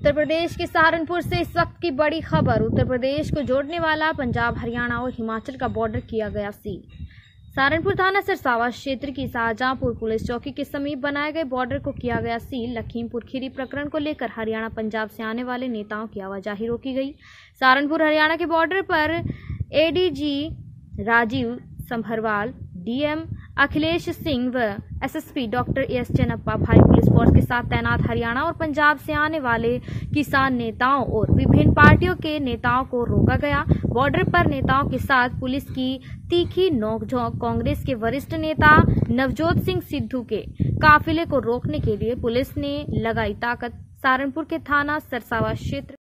उत्तर प्रदेश के सहारनपुर से इस वक्त की बड़ी खबर। उत्तर प्रदेश को जोड़ने वाला पंजाब, हरियाणा और हिमाचल का बॉर्डर किया गया सील। सहारनपुर थाना सरसावा क्षेत्र की शाहजहांपुर पुलिस चौकी के समीप बनाए गए बॉर्डर को किया गया सील। लखीमपुर खीरी प्रकरण को लेकर हरियाणा, पंजाब से आने वाले नेताओं की आवाजाही रोकी गई। सहारनपुर, हरियाणा के बॉर्डर पर एडीजी राजीव संभरवाल डीएम अखिलेश सिंह व एसएसपी डॉक्टर एस चेन्नप्पा भारी पुलिस फोर्स के साथ तैनात हरियाणा और पंजाब से आने वाले किसान नेताओं और विभिन्न पार्टियों के नेताओं को रोका गया। बॉर्डर पर नेताओं के साथ पुलिस की तीखी नोकझोंक। कांग्रेस के वरिष्ठ नेता नवजोत सिंह सिद्धू के काफिले को रोकने के लिए पुलिस ने लगाई ताकत। सहारनपुर के थाना सरसावा क्षेत्र